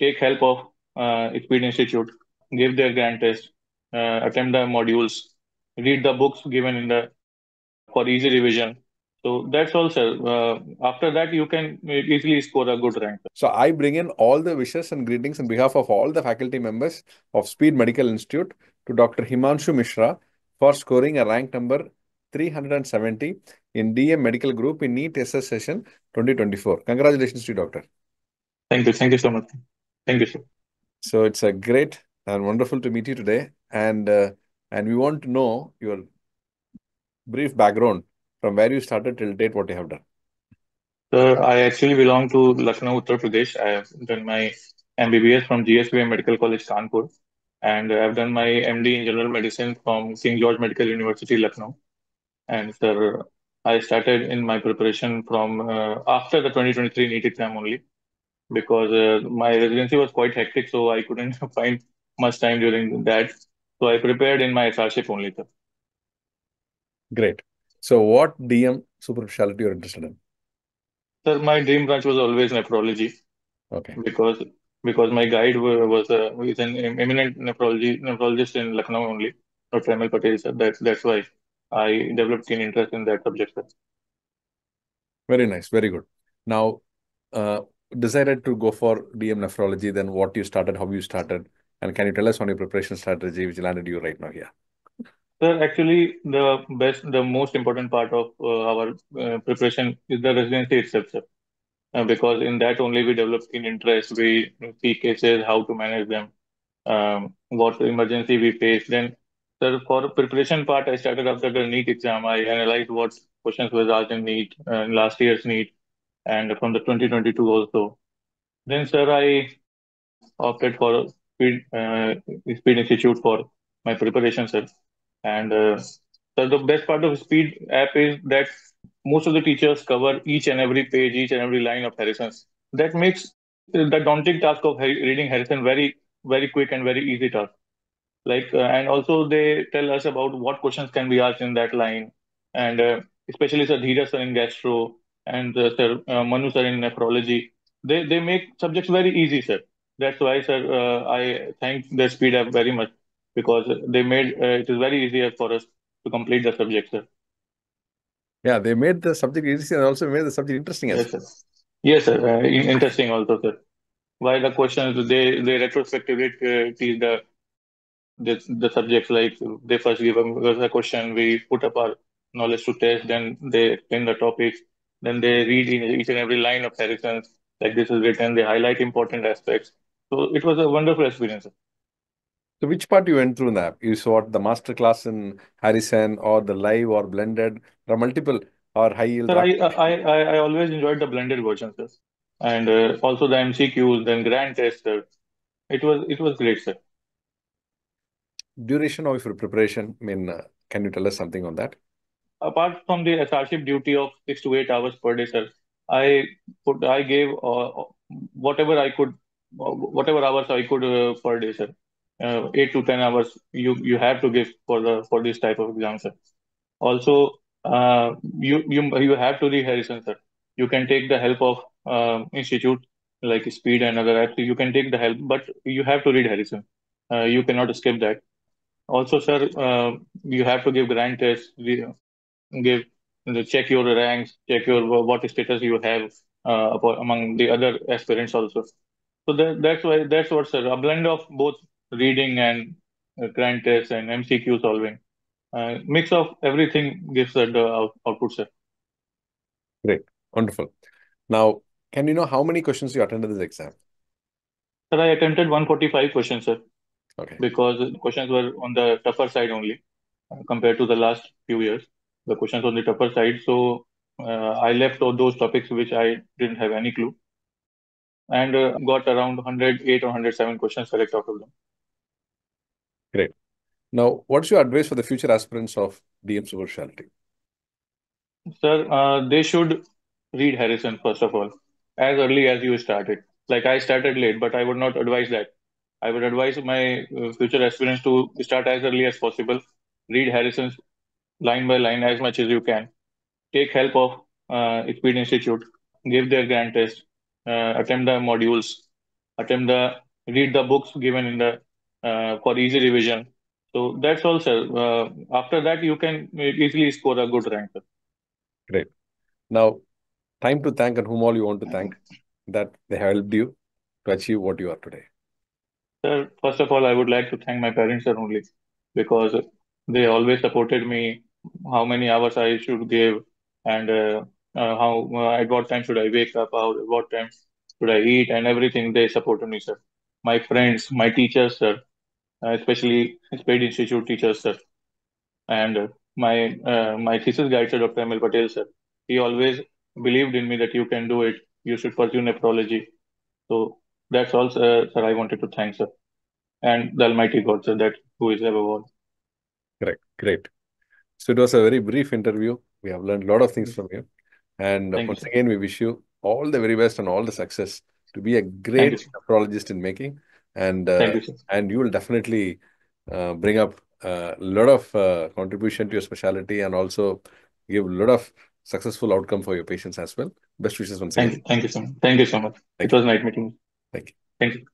take help of uh, Speed Institute, give their grand test, uh, attempt the modules, read the books given in the for easy revision. So that's all, sir. Uh, after that, you can easily score a good rank. So I bring in all the wishes and greetings on behalf of all the faculty members of Speed Medical Institute to Dr. Himanshu Mishra for scoring a rank number 370 in DM Medical Group in NEET SS session 2024. Congratulations to you, Doctor. Thank you. Thank you so much. Thank you, sir. So it's a great and wonderful to meet you today. And uh, and we want to know your brief background from where you started till date, what you have done. Sir, I actually belong to Lucknow, Uttar Pradesh. I have done my MBBS from GSVM Medical College, Kanpur, and I've done my MD in General Medicine from King George Medical University, Lucknow. And sir, I started in my preparation from uh, after the 2023 NEET exam only, because uh, my residency was quite hectic, so I couldn't find much time during that. So I prepared in my SRship only, sir. Great. So what DM super specialty you're interested in? Sir, my dream branch was always nephrology. Okay. Because because my guide was uh, is an eminent nephrology nephrologist in Lucknow only, Dr. M.L. Patel, sir. That's that's why I developed keen interest in that subject, sir. Very nice. Very good. Now, uh, decided to go for DM nephrology, then what you started, how you started, and can you tell us on your preparation strategy which landed you right now here? Sir, actually, the best, the most important part of uh, our uh, preparation is the residency itself, sir. Uh, because in that only we develop keen interest, we see cases, how to manage them, um, what emergency we face. Then, sir, for preparation part, I started after the NEET exam. I analyzed what questions was asked in NEET, uh, last year's NEET, and from the 2022 also. Then, sir, I opted for Speed, uh, Speed Institute for my preparation, sir. And uh, so the best part of Speed app is that most of the teachers cover each and every page, each and every line of Harrison's. That makes the daunting task of reading Harrison very, very quick and very easy task. Like, uh, and also they tell us about what questions can be asked in that line, and uh, especially Sir Dheeraj sir in gastro and uh, Sir uh, Manu sir in nephrology. They they make subjects very easy, sir. That's why, sir, uh, I thank the Speed app very much because they made uh, it is very easier for us to complete the subject, sir. Yeah, they made the subject easy and also made the subject interesting. Yes, sir. Yes, sir. Uh, interesting also, sir. Why the questions they they retrospectively uh, teach the the the subjects like they first give us a question, we put up our knowledge to test, then they explain the topics, then they read each and every line of Harrison's like this is written, they highlight important aspects. So it was a wonderful experience. So which part you went through in the app? You saw the master class in Harrison or the live or blended? There are multiple or high yield. Sir, I, I, I, I always enjoyed the blended versions, sir. And uh, also the MCQs, then grand test, sir. It was it was great, sir. Duration of your preparation, I mean, uh, can you tell us something on that? Apart from the SRship duty of six to eight hours per day, sir, I put I gave uh, whatever I could, whatever hours I could uh, per day, sir uh, eight to ten hours you you have to give for the for this type of exam, sir. Also, uh, you you you have to read Harrison, sir. You can take the help of uh, institute like Speed and other apps. You can take the help, but you have to read Harrison. Uh, you cannot escape that. Also, sir, uh, you have to give grand tests. Give check your ranks, check your what status you have uh, among the other aspirants also. So that, that's why that's what sir a blend of both reading and uh, grand tests and MCQ solving. Uh, mix of everything gives that uh, out, output, sir. Great. Wonderful. Now, can you know how many questions you attended this exam? Sir, I attempted 145 questions, sir. Okay. Because questions were on the tougher side only uh, compared to the last few years. The questions on the tougher side. So uh, I left all those topics which I didn't have any clue and uh, got around 108 or 107 questions correct out of them. Great. Now, what's your advice for the future aspirants of DM specialty? Sir, uh, they should read Harrison first of all, as early as you started. Like I started late, but I would not advise that. I would advise my uh, future aspirants to start as early as possible. Read Harrison's line by line as much as you can. Take help of uh, Speed Institute. Give their grand test. Uh, attempt the modules. attempt the read the books given in the uh, for easy revision. So that's all, sir. Uh, after that, you can easily score a good rank. Sir. Great. Now, time to thank and whom all you want to thank that they helped you to achieve what you are today. Sir, first of all, I would like to thank my parents sir, only because they always supported me how many hours I should give and uh, uh, how uh, at what time should I wake up, how what time should I eat, and everything. They supported me, sir. My friends, my teachers, sir, uh, especially Speed Institute teachers, sir, and my uh, my thesis guide, sir, Dr. M.L. Patel, sir. He always believed in me that you can do it. You should pursue nephrology. So that's all, sir, sir I wanted to thank, sir. And the Almighty God, sir, that who is above all. Great, great. So it was a very brief interview. We have learned a lot of things from you. And Thank once sir. again, we wish you all the very best and all the success to be a great you, nephrologist in making. And uh, you, and you will definitely uh, bring up a lot of uh, contribution to your specialty and also give a lot of successful outcome for your patients as well. Best wishes once Thank again. you. Thank you so much. Thank you so much. Thank It was nice meeting you. Thank you. Thank you.